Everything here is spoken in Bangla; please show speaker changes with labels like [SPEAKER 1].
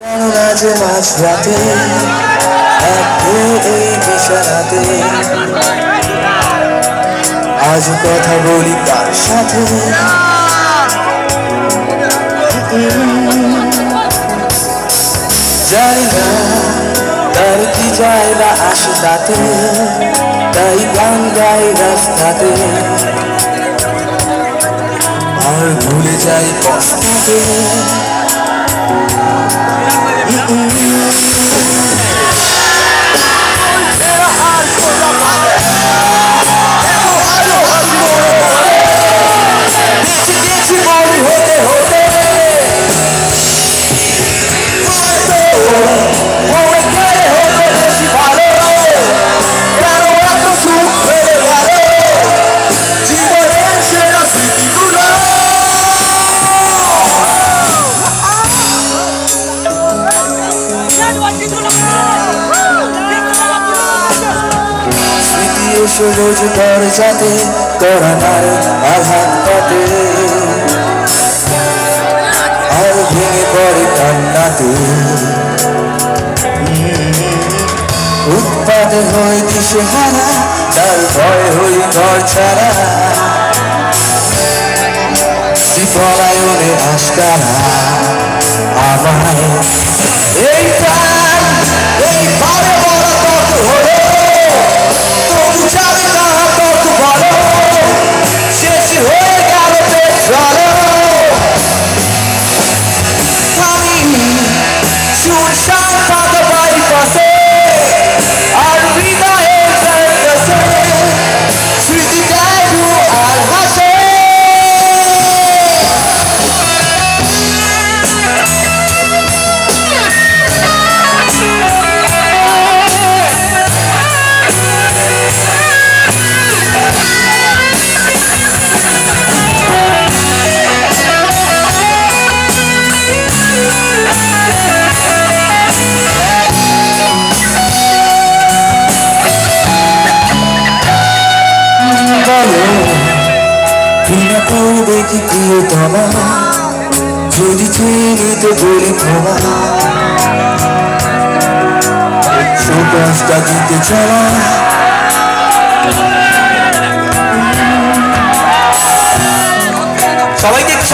[SPEAKER 1] আজ মাঝ রাতে আজ কথা বলি তার সাথে। জানি না, তার কি যায় না আসে তাতে তাই গান গাই রাস্তাতে। আর ভুলে যাই কষ্টতে। এসে রোজ দরজাতে করানার আঘাত কাটে আর ভেঙে পড়ে কান্নাতে। উৎপাদে হয় দিশে হারা, তার ভয় হই ঘর ছাড়া। বিপলায়নে আশকারা আমায়। এই বিনাতেও দেখি প্রিয়তমা যদি চিনি তো বলি ক্ষমা। সুপারস্টা দিতে চলা সবাই দেখতে